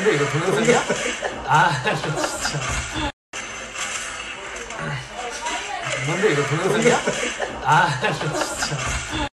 이거 동영상이야? 아 진짜 뭔데 이거 동영상이야? 아 진짜